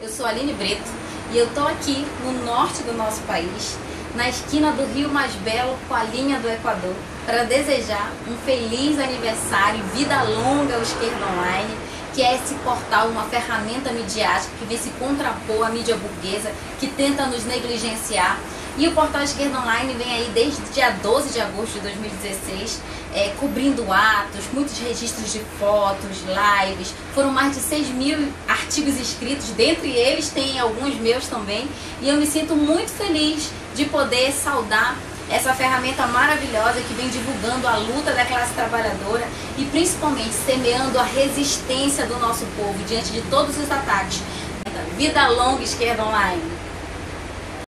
Eu sou Aline Brito e eu tô aqui no norte do nosso país, na esquina do Rio Mais Belo com a linha do Equador, para desejar um feliz aniversário, vida longa ao Esquerda Online, que é esse portal, uma ferramenta midiática que vem se contrapor à mídia burguesa, que tenta nos negligenciar e o portal Esquerda Online vem aí desde dia 12 de agosto de 2016, é, cobrindo atos, muitos registros de fotos, lives. Foram mais de 6 mil artigos escritos, dentre eles tem alguns meus também. E eu me sinto muito feliz de poder saudar essa ferramenta maravilhosa que vem divulgando a luta da classe trabalhadora e principalmente semeando a resistência do nosso povo diante de todos os ataques. Vida longa, Esquerda Online!